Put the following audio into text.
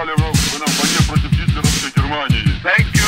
Thank you. войне против гитлеровской Германии. Thank you.